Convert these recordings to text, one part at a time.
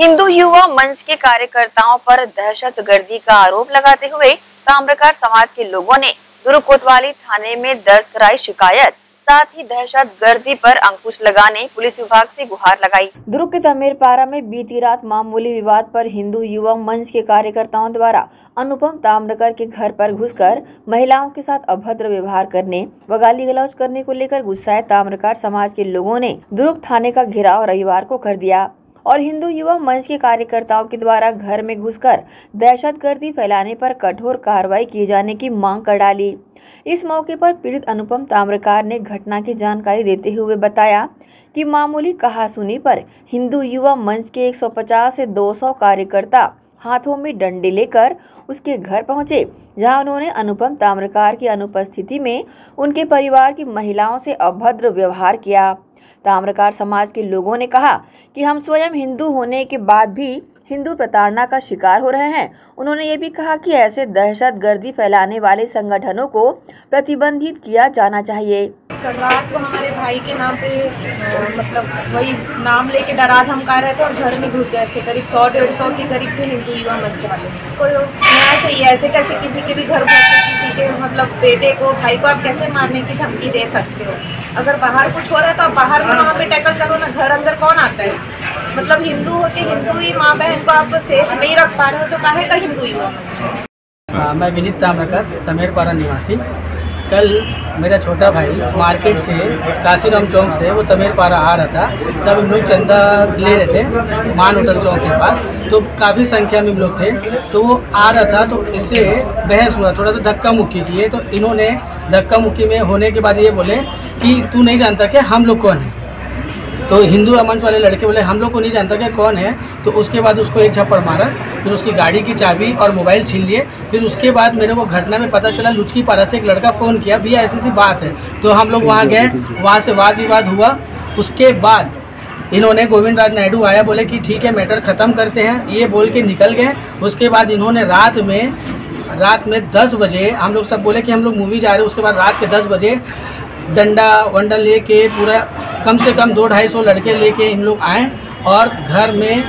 हिंदू युवा मंच के कार्यकर्ताओं पर दहशत गर्दी का आरोप लगाते हुए ताम्रकार समाज के लोगों ने दुर्ग कोतवाली थाने में दर्ज कराई शिकायत, साथ ही दहशत गर्दी पर अंकुश लगाने पुलिस विभाग से गुहार लगाई। दुर्ग के तमीरपारा में बीती रात मामूली विवाद पर हिंदू युवा मंच के कार्यकर्ताओं द्वारा अनुपम ताम्रकर के घर पर घुसकर महिलाओं के साथ अभद्र व्यवहार करने व गाली गलौज करने को लेकर गुस्साए ताम्रकार समाज के लोगों ने दुर्ग थाने का घेराव रविवार को कर दिया। और हिंदू युवा मंच के कार्यकर्ताओं के द्वारा घर में घुसकर दहशतगर्दी फैलाने पर कठोर कार्रवाई किए जाने की मांग कर डाली। इस मौके पर पीड़ित अनुपम ताम्रकार ने घटना की जानकारी देते हुए बताया कि मामूली कहासुनी पर हिंदू युवा मंच के 150 से 200 कार्यकर्ता हाथों में डंडे लेकर उसके घर पहुँचे, जहाँ उन्होंने अनुपम ताम्रकार की अनुपस्थिति में उनके परिवार की महिलाओं से अभद्र व्यवहार किया। ताम्रकार समाज के लोगों ने कहा कि हम स्वयं हिंदू होने के बाद भी हिंदू प्रताड़ना का शिकार हो रहे हैं। उन्होंने ये भी कहा कि ऐसे दहशत गर्दी फैलाने वाले संगठनों को प्रतिबंधित किया जाना चाहिए। कल रात को हमारे भाई के नाम पे मतलब वही नाम लेके डरा धमका रहे थे और घर में घुस गए थे। करीब सौ, डेढ़ सौ के करीब थे हिंदू युवा मंच वाले। कोई नया चाहिए, ऐसे कैसे किसी के भी घर घुस किसी के मतलब बेटे को, भाई को आप कैसे मारने की धमकी दे सकते हो? अगर बाहर कुछ हो रहा है तो आप बाहर वहाँ पे टैकल करो ना, घर अंदर कौन आता है? मतलब हिंदू हो के हिंदू ही माँ बहन को आप सेफ़ नहीं रख पा रहे हो तो काहे का हिंदू युवा हाँ, मैं विनीत ताम्रकर तमेरपारा निवासी। कल मेरा छोटा भाई मार्केट से काशीराम चौक से वो तमेरपारा आ रहा था। तब हम लोग चंदा ले रहे थे मान होटल चौक के पास। तो काफ़ी संख्या में हम लोग थे। तो वो आ रहा था तो इससे बहस हुआ थोड़ा सा धक्का मुक्की किए तो इन्होंने धक्का मुक्की में होने के बाद ये बोले कि तू नहीं जानता कि हम लोग कौन है? तो हिंदू अमंच वाले लड़के बोले, हम लोग को नहीं जानता कि कौन है। तो उसके बाद उसको एक छप्पड़ मारा, फिर उसकी गाड़ी की चाबी और मोबाइल छीन लिए। फिर उसके बाद मेरे को घटना में पता चला, लुचकी पारा से एक लड़का फ़ोन किया, भैया ऐसी सी बात है। तो हम लोग वहाँ गए, वहाँ से वाद विवाद हुआ। उसके बाद इन्होंने गोविंद राज नायडू आया, बोले कि ठीक है, मैटर ख़त्म करते हैं। ये बोल के निकल गए। उसके बाद इन्होंने रात में रात में दस बजे हम लोग सब बोले कि हम लोग मूवी जा रहे हैं। उसके बाद रात के दस बजे डंडा, वंडा लेके पूरा कम से कम दो ढाई सौ लड़के लेके इन लोग आए और घर में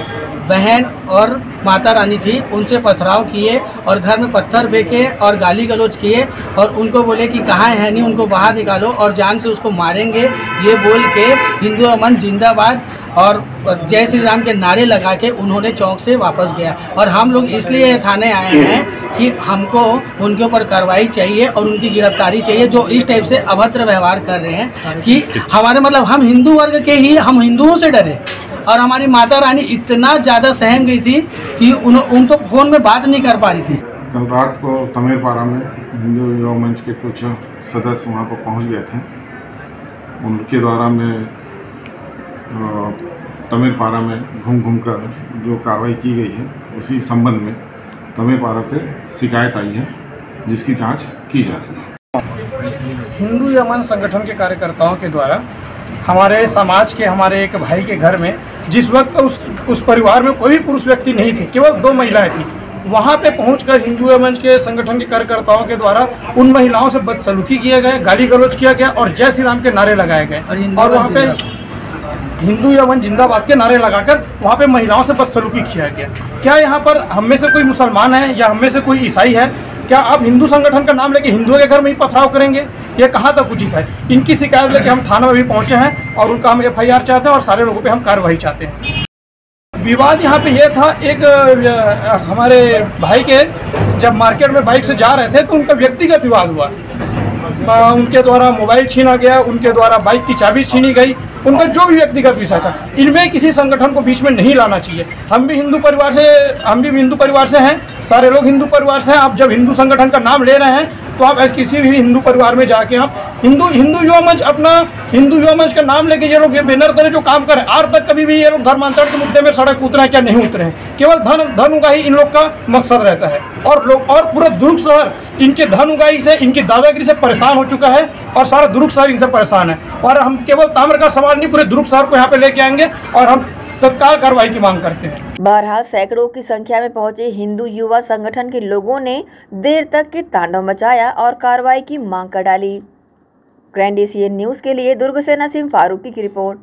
बहन और माता रानी थी, उनसे पथराव किए और घर में पत्थर फेंके और गाली गलोच किए और उनको बोले कि कहाँ है, नहीं, उनको बाहर निकालो और जान से उसको मारेंगे। ये बोल के हिंदू अमन जिंदाबाद और जय श्री राम के नारे लगा के उन्होंने चौक से वापस गया। और हम लोग इसलिए थाने आए हैं कि हमको उनके ऊपर कार्रवाई चाहिए और उनकी गिरफ्तारी चाहिए, जो इस टाइप से अभद्र व्यवहार कर रहे हैं कि हमारे मतलब हम हिंदू वर्ग के ही, हम हिंदुओं से डरे। और हमारी माता रानी इतना ज़्यादा सहम गई थी कि उन उन तो फ़ोन में बात नहीं कर पा रही थी। कल रात को तमेरपारा में हिंदू युवा मंच के कुछ सदस्य वहाँ पर पहुँच गए थे। उनके द्वारा मैं तमेरपारा में घूम घूम कर जो कार्रवाई की गई है उसी संबंध में तमेरपारा से शिकायत आई है जिसकी जाँच की जा रही है। हिंदू यमन संगठन के कार्यकर्ताओं के द्वारा हमारे समाज के हमारे एक भाई के घर में जिस वक्त उस उस परिवार में कोई भी पुरुष व्यक्ति नहीं थे केवल दो महिलाएँ थी वहाँ पे पहुंचकर हिंदू मंच के संगठन के कार्यकर्ताओं के द्वारा उन महिलाओं से बदसलूकी किया गया गाली गलौज किया गया और जय श्री राम के नारे लगाए गए। और और वहाँ पे जिंदाबाद। या वन जिंदाबाद के नारे लगाकर वहाँ पे महिलाओं से बदसलूकी किया गया। क्या यहाँ पर हम में से कोई मुसलमान है या हम में से कोई ईसाई है? क्या आप हिंदू संगठन का नाम लेके हिंदुओं के घर में ही पथराव करेंगे? ये कहाँ तक उचित है? इनकी शिकायत लेके हम थाना में भी पहुँचे हैं और उनका हम एफआईआर चाहते हैं और सारे लोगों पर हम कार्रवाई चाहते हैं। विवाद यहाँ पे ये था, एक हमारे भाई के जब मार्केट में बाइक से जा रहे थे तो उनका व्यक्तिगत विवाद हुआ। उनके द्वारा मोबाइल छीना गया, उनके द्वारा बाइक की चाबी छीनी गई, उनका जो भी व्यक्तिगत विषय था, इनमें किसी संगठन को बीच में नहीं लाना चाहिए। हम भी हिंदू परिवार से, हम भी हिंदू परिवार से हैं, सारे लोग हिंदू परिवार से हैं, आप जब हिंदू संगठन का नाम ले रहे हैं तो आप किसी भी हिंदू परिवार में जाके आप हिंदू हिंदू युवा मंच अपना हिंदू युवा मंच का नाम लेके ये लोग ये बैनर तरह जो काम करें आज तक कभी भी ये लोग धर्मांतरण के मुद्दे में सड़क उतरे क्या नहीं उतरे हैं? केवल धन धन उगाही इन लोग का मकसद रहता है। और लोग, और पूरा दुर्ग शहर इनके धन उगाही से, इनकी दादागिरी से परेशान हो चुका है और सारा दुर्ग शहर इनसे परेशान है। और हम केवल ताम्र का समाज नहीं, पूरे दुर्ग शहर को यहाँ पे लेके आएँगे और हम तत्काल कार्रवाई की मांग करते हैं। बहरहाल, सैकड़ों की संख्या में पहुँचे हिंदू युवा संगठन के लोगों ने देर तक के तांडव मचाया और कार्रवाई की मांग कर डाली। ग्रैंड एशियन न्यूज़ के लिए दुर्ग से नसीम फारूकी की रिपोर्ट।